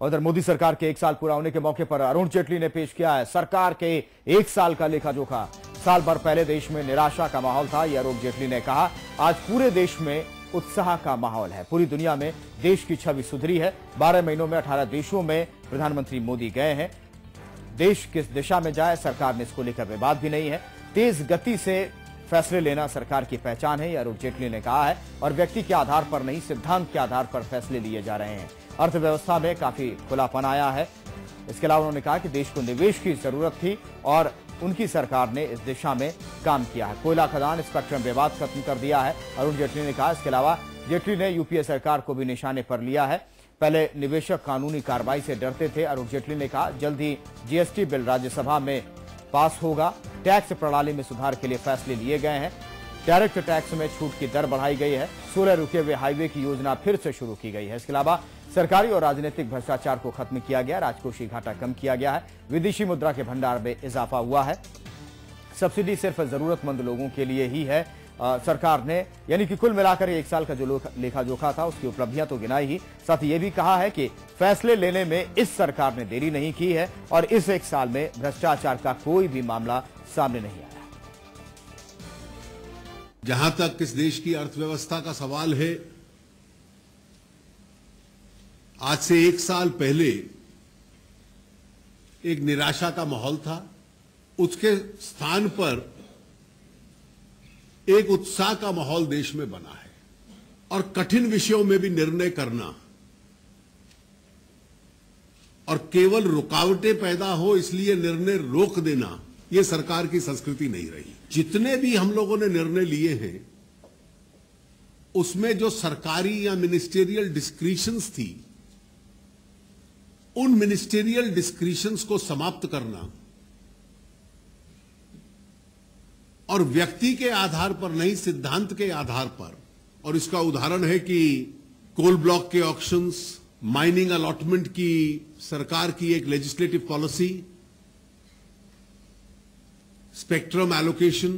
उधर मोदी सरकार के एक साल पूरा होने के मौके पर अरुण जेटली ने पेश किया है सरकार के एक साल का लेखा जोखा। साल भर पहले देश में निराशा का माहौल था, यह अरुण जेटली ने कहा। आज पूरे देश में उत्साह का माहौल है। पूरी दुनिया में देश की छवि सुधरी है। बारह महीनों में अठारह देशों में प्रधानमंत्री मोदी गए हैं। देश किस दिशा में जाए, सरकार ने इसको लेकर विवाद भी नहीं है। तेज गति से फैसले लेना सरकार की पहचान है अरुण जेटली ने कहा है, और व्यक्ति के आधार पर नहीं, सिद्धांत के आधार पर फैसले लिए जा रहे हैं। अर्थव्यवस्था में काफ़ी खुलापन आया है। इसके अलावा उन्होंने कहा कि देश को निवेश की ज़रूरत थी, और उनकी सरकार ने इस दिशा में काम किया है। कोयला खदान स्पेक्ट्रम विवाद खत्म कर दिया है। अरुण जेटली ने कहा, इसके अलावा जेटली ने यूपीए सरकार को भी निशाने पर लिया है। पहले निवेशक कानूनी कार्रवाई से डरते थे। अरुण जेटली ने कहा, जल्द ही जीएसटी बिल राज्यसभा में पास होगा। टैक्स प्रणाली में सुधार के लिए फैसले लिए गए हैं। डायरेक्ट टैक्स में छूट की दर बढ़ाई गई है। सोलह रुके हुए हाईवे की योजना फिर से शुरू की गई है। इसके अलावा सरकारी और राजनीतिक भ्रष्टाचार को खत्म किया गया। राजकोषीय घाटा कम किया गया है। विदेशी मुद्रा के भंडार में इजाफा हुआ है। सब्सिडी सिर्फ़ जरूरतमंद लोगों के लिए ही है। आ, सरकार ने यानी कि कुल मिलाकर एक साल का जो लेखा जोखा था उसकी उपलब्धियाँ तो गिनाई ही। साथ ही ये भी कहा है कि फैसले लेने में इस सरकार ने देरी नहीं की है और इस एक साल में भ्रष्टाचार का कोई भी मामला सामने नहीं आया। जहाँ तक इस देश की अर्थव्यवस्था का सवाल है, आज से एक साल पहले एक निराशा का माहौल था। उसके स्थान पर एक उत्साह का माहौल देश में बना है। और कठिन विषयों में भी निर्णय करना और केवल रुकावटें पैदा हो इसलिए निर्णय रोक देना यह सरकार की संस्कृति नहीं रही। जितने भी हम लोगों ने निर्णय लिए हैं, उसमें जो सरकारी या मिनिस्टेरियल डिस्क्रिशंस थी, उन मिनिस्टेरियल डिस्क्रिशंस को समाप्त करना और व्यक्ति के आधार पर नहीं, सिद्धांत के आधार पर, और इसका उदाहरण है कि कोल ब्लॉक के ऑक्शंस माइनिंग अलॉटमेंट की सरकार की एक लेजिस्लेटिव पॉलिसी स्पेक्ट्रम एलोकेशन